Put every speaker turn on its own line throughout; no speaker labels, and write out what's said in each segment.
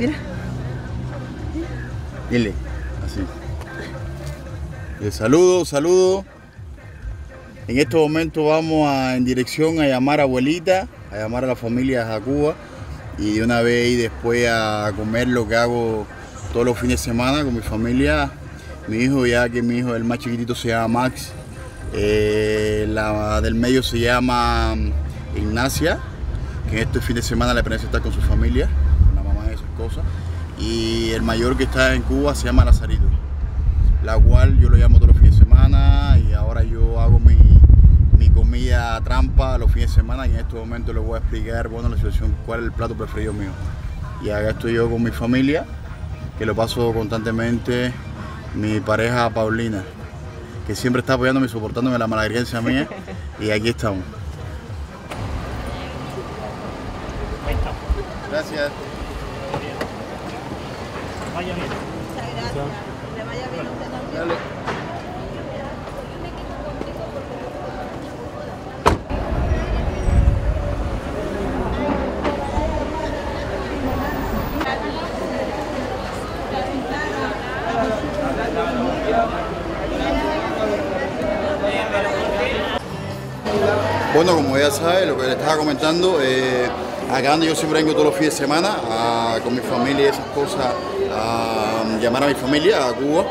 Mira.
Dile, así. El saludo, saludo. En estos momentos vamos a- en dirección a llamar a abuelita, a llamar a la familia de Cuba y de una vez y después a comer lo que hago todos los fines de semana con mi familia. Mi hijo, ya que mi hijo, el más chiquitito, se llama Max. Eh, la del medio se llama mm, Ignacia, que este fin de semana le parece estar con su familia, con la mamá y esas cosas. Y el mayor que está en Cuba se llama Lazarito, la cual yo lo llamo todos los fines de semana y ahora yo hago mi, mi comida trampa los fines de semana y en este momento les voy a explicar, bueno, la situación, cuál es el plato preferido mío. Y acá estoy yo con mi familia, que lo paso constantemente, mi pareja Paulina, que siempre está apoyándome y soportándome la malagrencia mía, y aquí estamos. Gracias.
Muchas gracias.
Bueno, como ya sabes, lo que le estaba comentando, eh, acá donde yo siempre vengo todos los fines de semana con mi familia y esas cosas, a llamar a mi familia a Cuba,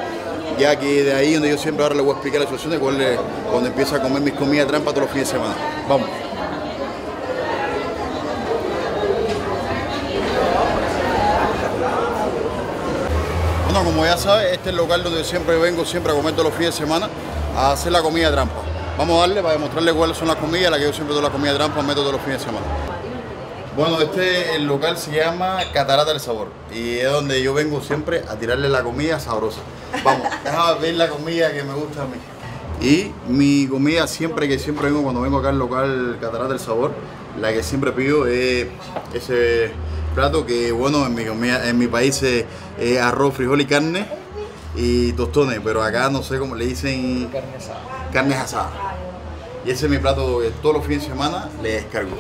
ya que de ahí donde yo siempre ahora le voy a explicar la situación de cuál es cuando empiezo a comer mis comidas trampa todos los fines de semana. Vamos. Bueno, como ya sabes, este es el local donde siempre vengo, siempre a comer todos los fines de semana, a hacer la comida trampa. Vamos a darle para demostrarle cuáles son las comidas, las que yo siempre doy la comida trampa, meto todos los fines de semana. Bueno, este el local se llama Catarata del Sabor y es donde yo vengo siempre a tirarle la comida sabrosa. Vamos, déjame ver la comida que me gusta a mí. Y mi comida siempre que siempre vengo cuando vengo acá al local Catarata del Sabor, la que siempre pido es ese plato que bueno en mi comida, en mi país es, es arroz, frijol y carne y tostones, pero acá no sé cómo le dicen
Carne asada.
carnes asadas. Y ese es mi plato que todos los fines de semana le descargo.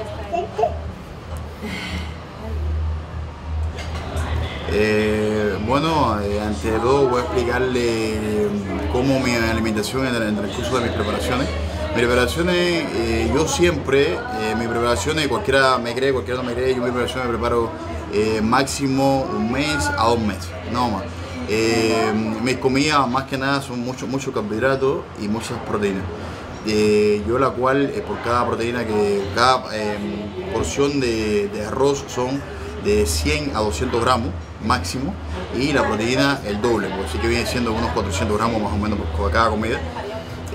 Eh, bueno, eh, ante todo voy a explicarle mm, cómo mi alimentación en el, transcurso de mis preparaciones. Mis preparaciones, eh, yo siempre, eh, mis preparaciones, cualquiera me cree, cualquiera no me cree, yo mis preparaciones me preparo eh, máximo un mes a dos meses, no más. Eh, mis comidas más que nada son mucho, mucho carbohidratos y muchas proteínas. Eh, yo la cual eh, por cada proteína que cada eh, porción de, arroz son de 100 a 200 gramos máximo y la proteína el doble, pues sí que viene siendo unos 400 gramos más o menos por cada comida.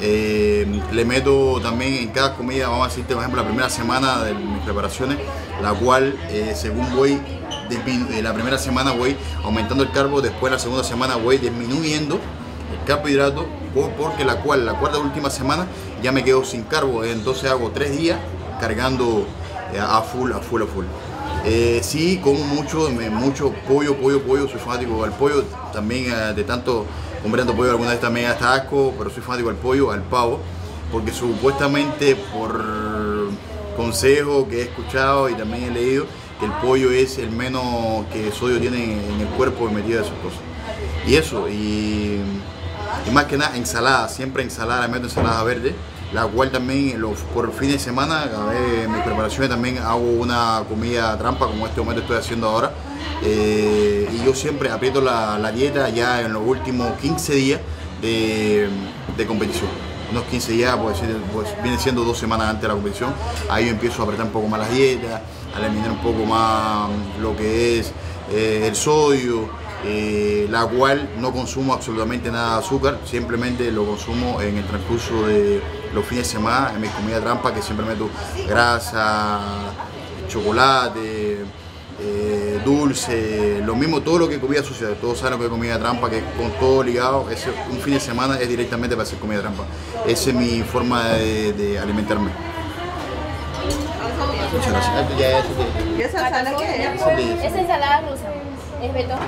Eh, le meto también en cada comida, vamos a decirte por ejemplo la primera semana de mis preparaciones, la cual eh, según voy, eh, la primera semana voy aumentando el carbo, después la segunda semana voy disminuyendo el carbohidrato, porque la cual, la cuarta última semana ya me quedo sin carbo, entonces hago tres días cargando eh, a full, a full, a full. Eh, sí, como mucho, mucho pollo, pollo, pollo, soy fanático del pollo, también eh, de tanto comer tanto pollo alguna vez también hasta asco, pero soy fanático del pollo, al pavo, porque supuestamente por consejo que he escuchado y también he leído, que el pollo es el menos que sodio tiene en el cuerpo y metido de esas cosas. Y eso, y, y más que nada ensalada, siempre ensalada, meto ensalada verde, la cual también los, por fin de semana, a ver, mis preparaciones también hago una comida trampa como este momento estoy haciendo ahora. Eh, y yo siempre aprieto la, la dieta ya en los últimos 15 días de, de competición. Unos 15 días, pues, pues viene siendo dos semanas antes de la competición. Ahí yo empiezo a apretar un poco más las dietas, a eliminar un poco más lo que es eh, el sodio, eh, la cual no consumo absolutamente nada de azúcar, simplemente lo consumo en el transcurso de los fines de semana, en mi comida trampa, que siempre meto grasa, chocolate, eh, dulce, lo mismo, todo lo que comida sucia, todos saben lo que es comida trampa, que con todo ligado, ese, un fin de semana es directamente para hacer comida trampa. Esa es mi forma de, de alimentarme. Muchas gracias. Ah, ya, eso te-
¿Y esa sala qué es?
Es ensalada rusa. ¿Es betón?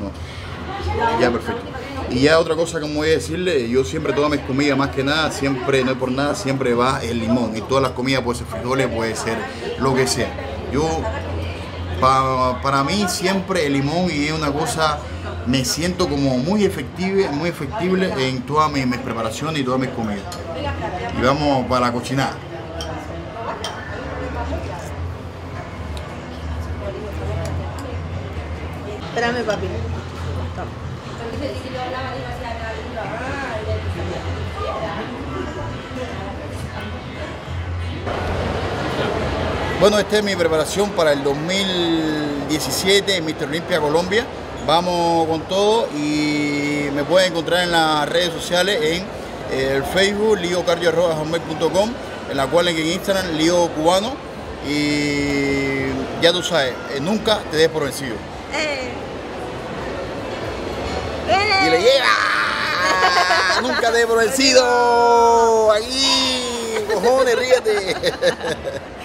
No. Ya, perfecto. Y ya otra cosa me voy a decirle, yo siempre todas mis comidas, más que nada, siempre, no es por nada, siempre va el limón. Y todas las comidas, puede ser frijoles, puede ser lo que sea. Yo Pa- para mí siempre el limón y es una cosa, me siento como muy efective, muy efectible en todas mis, mis preparaciones y todas mis comidas. Y vamos para la cochinada.
Espérame, papi.
Bueno, esta es mi preparación para el 2017 en Mr. Olympia Colombia. Vamos con todo y me pueden encontrar en las redes sociales en eh, el Facebook liocardio.com, en la cual en Instagram lío cubano y ya tú sabes, eh, nunca te des por vencido. Y le llega, nunca te por vencido, aquí, cojones, ríete.